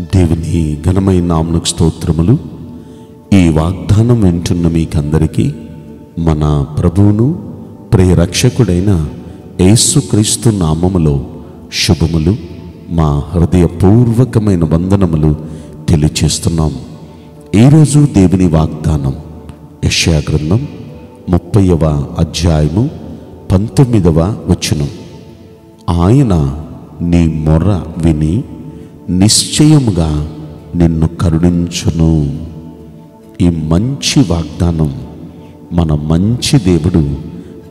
దేవుని ఘనమైన నామనకు స్తోత్రములు. ఈ వాగ్దానం వింటున్న మీకందరికీ మన ప్రభువును ప్రియరక్షకుడైన యేసుక్రీస్తు నామములో శుభములు. మా హృదయపూర్వకమైన వందనములు తెలియచేస్తున్నాం. ఈరోజు దేవుని వాగ్దానం యశాగ్రంథం ముప్పైవ అధ్యాయము పంతొమ్మిదవ వచనం. ఆయన నీ మొర్ర విని నిశ్చయముగా నిన్ను కరుణించును. ఈ మంచి వాగ్దానం మన మంచి దేవుడు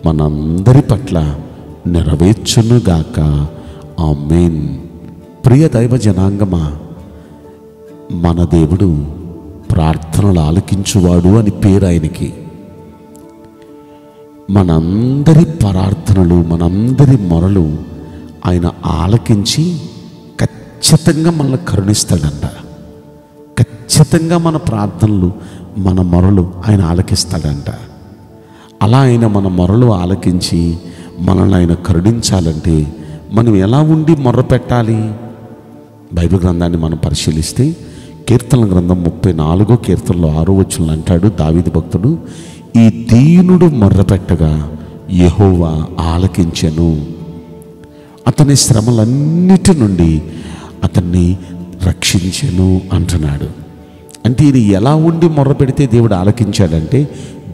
మనందరి పట్ల నెరవేర్చునుగాక. ఆమేన్. ప్రియ దైవ జనాంగమా మన దేవుడు ప్రార్థనలు ఆలకించువాడు అని పేరు ఆయనకి. మనందరి ప్రార్థనలు మనందరి మొరలు ఆయన ఆలకించి ఖచ్చితంగా మనల్ని కరుణిస్తాడంట. ఖచ్చితంగా మన ప్రార్థనలు మన మొరలు ఆయన ఆలకిస్తాడంట. అలా ఆయన మన మొరలు ఆలకించి మనల్ని ఆయన కరుణించాలంటే మనం ఎలా ఉండి మొర్ర పెట్టాలి? బైబిల్ గ్రంథాన్ని మనం పరిశీలిస్తే కీర్తన గ్రంథం ముప్పై నాలుగో కీర్తనలో ఆరో వచ్చులను అంటాడు దావిది భక్తుడు ఈ దీనుడు మొర్రపెట్టగా యహోవా ఆలకించెను. అతని శ్రమలన్నిటి నుండి అతన్ని రక్షించెను అంటున్నాడు. అంటే ఇది ఎలా ఉండి మొర్రపెడితే దేవుడు ఆలకించాడంటే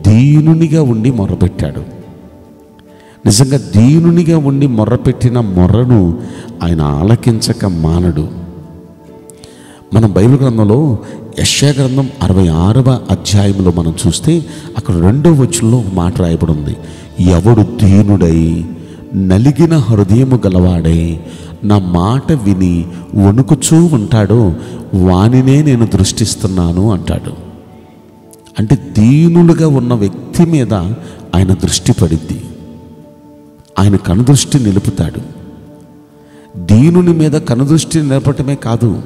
దీనునిగా ఉండి మొర్రపెట్టాడు నిజంగా దీనునిగా ఉండి మొర్రపెట్టిన మొర్రను ఆయన ఆలకించక మానడు. మనం బైబిల్ గ్రంథంలో యశ్యా గ్రంథం అరవై ఆరవ అధ్యాయంలో మనం చూస్తే అక్కడ రెండో వచనంలో ఒక మాట రాయబడి ఉంది. ఎవడు దీనుడై నలిగిన హృదయము గలవాడై నా మాట విని వణుకుచూ ఉంటాడో వానినే నేను దృష్టిస్తున్నాను అంటాడు. అంటే దీనులుగా ఉన్న వ్యక్తి మీద ఆయన దృష్టి పడిద్ది. ఆయన కనుదృష్టి నిలుపుతాడు. దీనుని మీద కనుదృష్టి నిలపటమే కాదు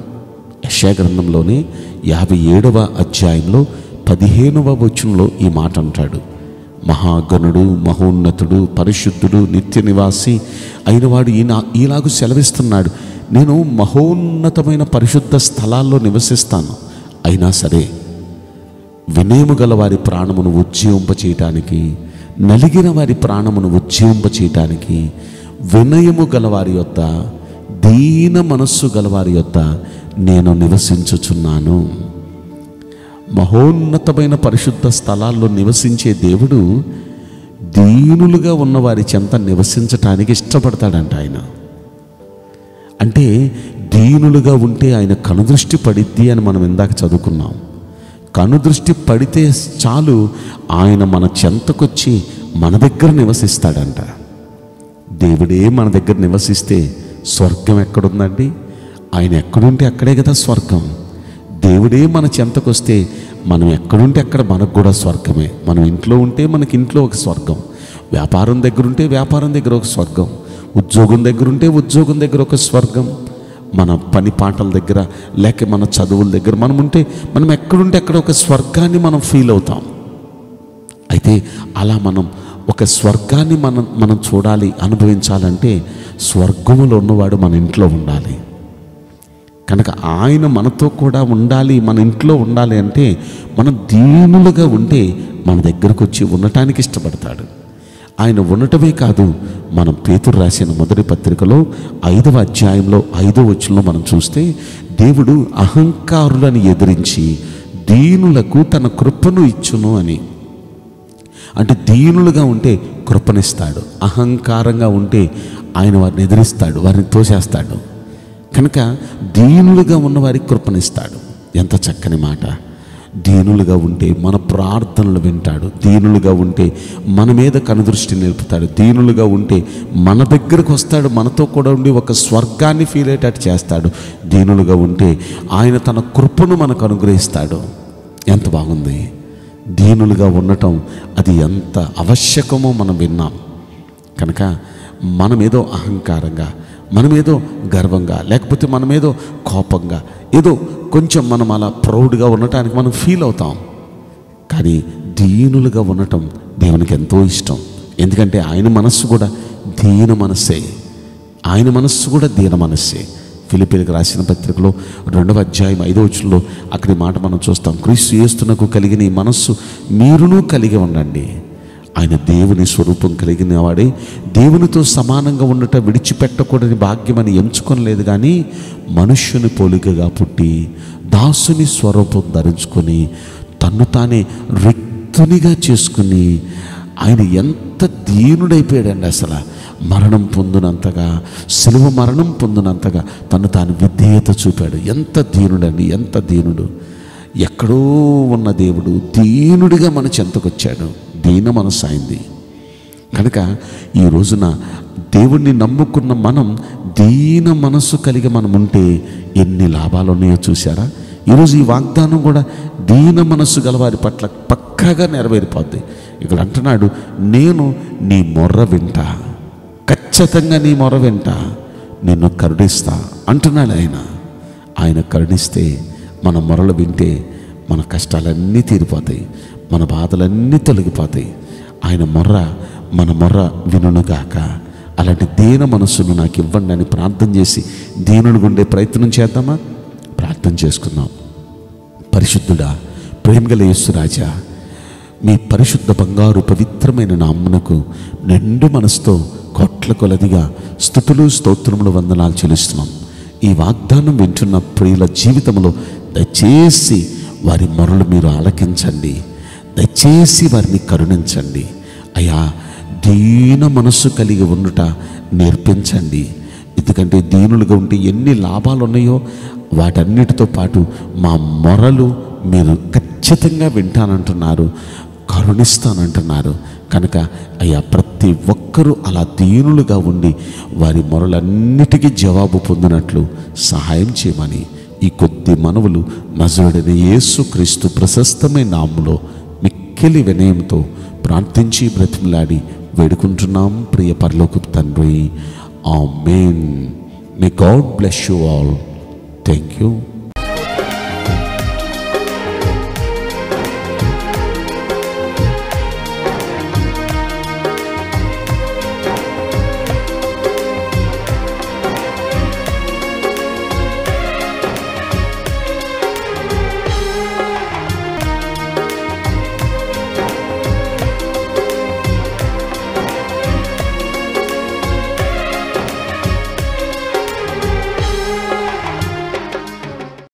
యశాగ్రంథంలోనే యాభై ఏడవ అధ్యాయంలో పదిహేనవ వచనంలో ఈ మాట అంటాడు. మహాగణుడు మహోన్నతుడు పరిశుద్ధుడు నిత్య నివాసి అయినవాడు ఈయన ఈలాగు సెలవిస్తున్నాడు. నేను మహోన్నతమైన పరిశుద్ధ స్థలాల్లో నివసిస్తాను. అయినా సరే వినయము గల వారి ప్రాణమును ఉజ్జీవింపచేయటానికి నలిగిన వారి ప్రాణమును ఉజ్జీవింపచేయటానికి వినయము గలవారి యొక్క దీన మనస్సు గలవారి యొక్క నేను నివసించుచున్నాను. మహోన్నతమైన పరిశుద్ధ స్థలాల్లో నివసించే దేవుడు దీనులుగా ఉన్నవారి చెంత నివసించటానికి ఇష్టపడతాడంట ఆయన. అంటే దీనులుగా ఉంటే ఆయన కనుదృష్టి పడిద్ది అని మనం ఇందాక చదువుకున్నాం. కనుదృష్టి పడితే చాలు ఆయన మన చెంతకొచ్చి మన దగ్గర నివసిస్తాడంట. దేవుడే మన దగ్గర నివసిస్తే స్వర్గం ఎక్కడుందండి? ఆయన ఎక్కడుంటే అక్కడే కదా స్వర్గం. దేవుడే మన చెంతకొస్తే మనం ఎక్కడుంటే అక్కడ మనకు కూడా స్వర్గమే. మనం ఇంట్లో ఉంటే మనకి ఇంట్లో ఒక స్వర్గం. వ్యాపారం దగ్గర ఉంటే వ్యాపారం దగ్గర ఒక స్వర్గం. ఉద్యోగం దగ్గర ఉంటే ఉద్యోగం దగ్గర ఒక స్వర్గం. మన పని పాటల దగ్గర లేక మన చదువుల దగ్గర మనం ఉంటే మనం ఎక్కడుంటే అక్కడ ఒక స్వర్గాన్ని మనం ఫీల్ అవుతాం. అయితే అలా మనం ఒక స్వర్గాన్ని మనం మనం చూడాలి అనుభవించాలంటే స్వర్గములో ఉన్నవాడు మన ఇంట్లో ఉండాలి. కనుక ఆయన మనతో కూడా ఉండాలి మన ఇంట్లో ఉండాలి అంటే మనం దీనులుగా ఉంటే మన దగ్గరకు వచ్చి ఉండటానికి ఇష్టపడతాడు. ఆయన ఉండటమే కాదు మనం పేతురు రాసిన మొదటి పత్రికలో ఐదవ అధ్యాయంలో ఐదవ వచనంలో మనం చూస్తే దేవుడు అహంకారులను ఎదిరించి దీనులకు తన కృపను ఇచ్చును అని. అంటే దీనులుగా ఉంటే కృపనిస్తాడు అహంకారంగా ఉంటే ఆయన వారిని ఎదిరిస్తాడు వారిని తోసేస్తాడు. కనుక దీనులుగా ఉన్నవారికి కృపణిస్తాడు కృపనిస్తాడు. ఎంత చక్కని మాట. దీనులుగా ఉంటే మన ప్రార్థనలు వింటాడు. దీనులుగా ఉంటే మన మీద కనుదృష్టి నిలుపుతాడు. దీనులుగా ఉంటే మన దగ్గరకు వస్తాడు. మనతో కూడా ఉండి ఒక స్వర్గాన్ని ఫీల్ అయ్యేటట్టు చేస్తాడు. దీనులుగా ఉంటే ఆయన తన కృపను మనకు అనుగ్రహిస్తాడు. ఎంత బాగుంది. దీనులుగా ఉండటం అది ఎంత ఆవశ్యకమో మనం విన్నాం. కనుక మనమేదో అహంకారంగా మనమేదో గర్వంగా లేకపోతే మనమేదో కోపంగా ఏదో కొంచెం మనం అలా ప్రౌడ్గా ఉండటానికి మనం ఫీల్ అవుతాం. కానీ దీనులుగా ఉండటం దేవునికి ఎంతో ఇష్టం. ఎందుకంటే ఆయన మనస్సు కూడా దీన మనస్సే. ఆయన మనస్సు కూడా దీన మనస్సే. ఫిలిపిలకు రాసిన పత్రికలో రెండవ అధ్యాయం ఐదో వచ్చులో అక్కడి మాట మనం చూస్తాం. క్రీస్తు చేస్తున్నకు కలిగిన ఈ మనస్సు మీరును కలిగి ఉండండి. ఆయన దేవుని స్వరూపం కలిగిన వాడే. దేవునితో సమానంగా ఉండట విడిచిపెట్టకూడని భాగ్యమని ఎంచుకొనలేదు కానీ మనుష్యుని పోలికగా పుట్టి దాసుని స్వరూపం ధరించుకొని తన్ను తానే రిక్తునిగా చేసుకుని ఆయన ఎంత దీనుడైపోయాడండి అసలు. మరణం పొందినంతగా సిలువ మరణం పొందినంతగా తను తాను విధేయత చూపాడు. ఎంత దీనుడండి ఎంత దీనుడు. ఎక్కడో ఉన్న దేవుడు దీనుడిగా మన చెంతకొచ్చాడు. దీన మనసు అయింది. కనుక ఈ రోజున దేవుణ్ణి నమ్ముకున్న మనం దీన మనస్సు కలిగి మనం ఉంటే ఎన్ని లాభాలు ఉన్నాయో చూసారా ఈరోజు ఈ వాగ్దానం కూడా దీన మనస్సు గలవారి పట్ల పక్కాగా నెరవేరిపోద్ది. ఇక్కడ అంటున్నాడు నేను నీ మొర్ర వింటా. ఖచ్చితంగా నీ మొర్ర వింటా. నిన్ను కరుణిస్తా. అంటున్నాడు ఆయన. ఆయన కరుణిస్తే మన మొరలు వింటే మన కష్టాలన్నీ తీరిపోతాయి. మన బాధలన్నీ తొలగిపోతాయి. ఆయన మొర్ర మన మొర్ర వినుగాక అలాంటి దీన మనస్సును నాకు ఇవ్వండి అని ప్రార్థన చేసి దీనుడు ఉండే ప్రయత్నం చేద్దామా? ప్రార్థన చేసుకుందాం. పరిశుద్ధుడా ప్రేమగల యేసురాజా మీ పరిశుద్ధ బంగారు పవిత్రమైన నామ్మునకు నిండు మనసుతో కోట్ల కొలదిగా స్థుతులు స్తోత్రములు వందనాలు చెల్లిస్తున్నాం. ఈ వాగ్దానం వింటున్న ప్రియుల జీవితంలో దయచేసి వారి మొరలు మీరు ఆలకించండి. దయచేసి వారిని కరుణించండి. అయ్యా దీన మనస్సు కలిగి ఉండుట నేర్పించండి. ఎందుకంటే దీనులుగా ఉంటే ఎన్ని లాభాలు ఉన్నాయో వాటన్నిటితో పాటు మా మొరలు మీరు ఖచ్చితంగా వింటానంటున్నారు కరుణిస్తానంటున్నారు. కనుక అయ్యా ప్రతి ఒక్కరూ అలా దీనులుగా ఉండి వారి మొరలన్నిటికీ జవాబు పొందినట్లు సహాయం చేయమని ఈ కొద్ది మనవులు నజరుడైన యేసు క్రీస్తు ప్రశస్తమైన నాములో మిక్కిలి వినయంతో ప్రార్థించి బ్రతిమలాడి వేడుకుంటున్నాం ప్రియ పరలోకు తండ్రి. Amen may God bless you all thank you